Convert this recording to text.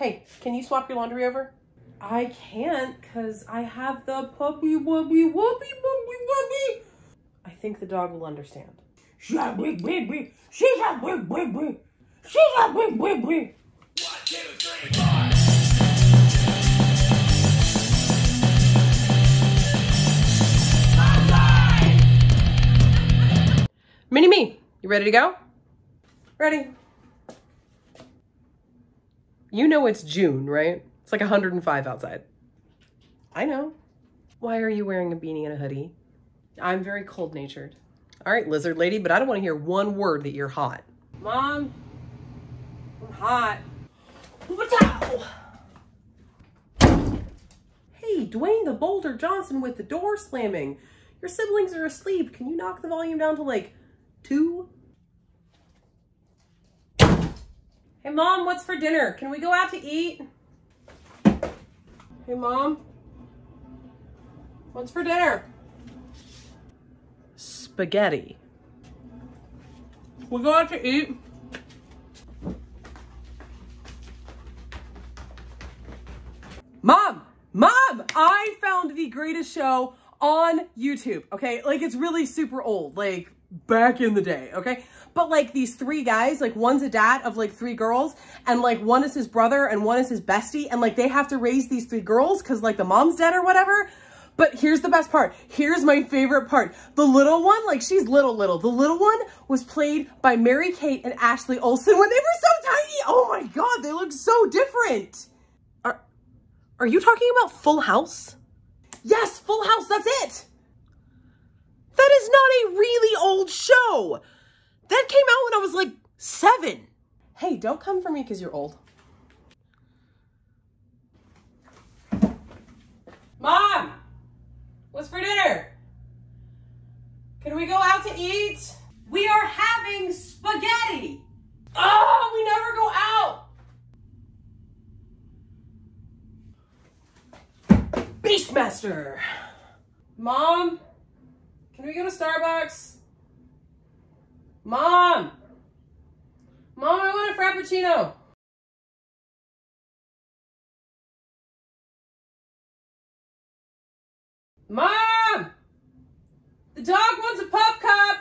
Hey, can you swap your laundry over? I can't because I have the puppy wuppy wuppy wuppy wuppy. I think the dog will understand. She's a big baby. She's a big baby. She's a big baby. Mini me, you ready to go? Ready. You know it's June, right? It's like 105 outside. I know. Why are you wearing a beanie and a hoodie? I'm very cold natured. All right, lizard lady, but I don't want to hear one word that you're hot. Mom, I'm hot. Hey, Dwayne the Boulder Johnson with the door slamming. Your siblings are asleep. Can you knock the volume down to like two? Hey, Mom, what's for dinner? Can we go out to eat? Hey, Mom. What's for dinner? Spaghetti. We go out to eat. Mom, Mom, I found the greatest show on YouTube, okay? Like, it's really super old, like, back in the day, okay? But, like, these three guys, like, one's a dad of, like, three girls, and, like, one is his brother, and one is his bestie, and, like, they have to raise these three girls because, like, the mom's dead or whatever. But here's the best part. Here's my favorite part. The little one, like, she's little, little. The little one was played by Mary Kate and Ashley Olsen when they were so tiny. Oh, my God, they look so different. Are, are you talking about Full House? Yes, Full House, that's it. That is not a really old show. That came out when I was like seven. Hey, don't come for me because you're old. Mom, what's for dinner? Can we go out to eat? We are having spaghetti. Oh, we never go out. Beastmaster. Mom, can we go to Starbucks? Mom! Mom, I want a Frappuccino. Mom! The dog wants a pup cup.